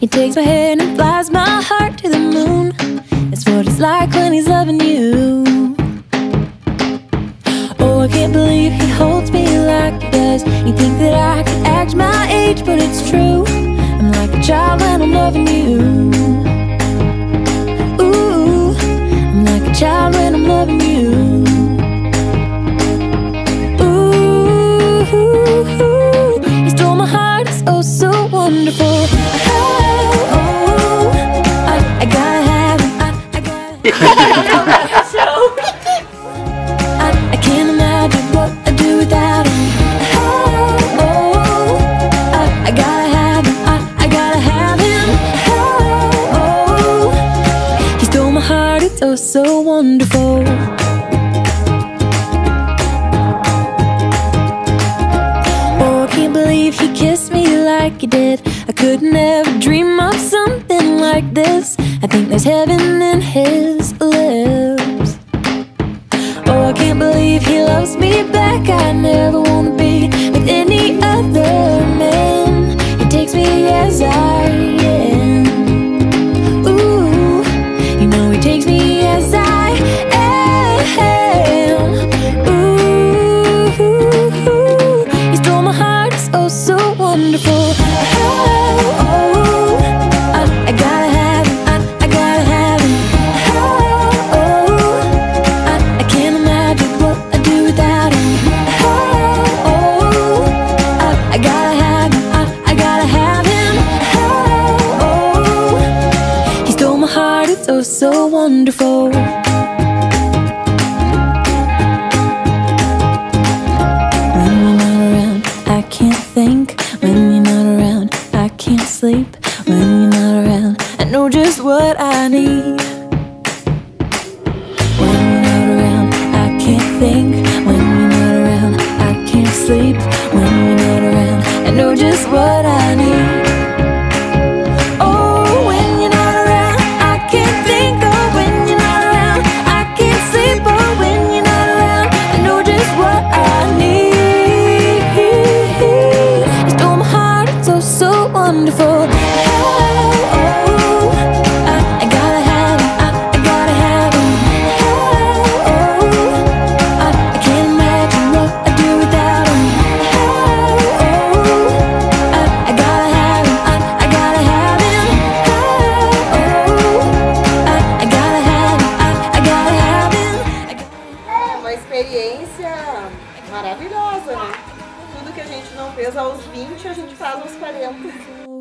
He takes my hand and flies my heart to the moon. That's what it's like when he's loving you. Oh, I can't believe he holds me like he does. You think that I could act my age, but it's true. I'm like a child when I'm loving you. I. I, I can't imagine what I'd do without him. Oh, I, I gotta have him. I, I gotta have him. Oh, he stole my heart. It's oh so wonderful. Oh, I can't believe he kissed me like he did. I could never dream of something like this. I think there's heaven in his lips. Oh, I can't believe he loves me back. I never wanna be with any other man. He takes me as I am. Ooh, you know he takes me as I am. Ooh, he stole my heart. It's oh so wonderful. So wonderful. When you're not around, I can't think. When you're not around, I can't sleep. When you're not around, I know just what I need. When you're not around, I can't think. When you're not around, I can't sleep. When you're not around, I know just what I need. Maravilhosa, né? Tudo que a gente não fez aos 20, a gente faz aos 40.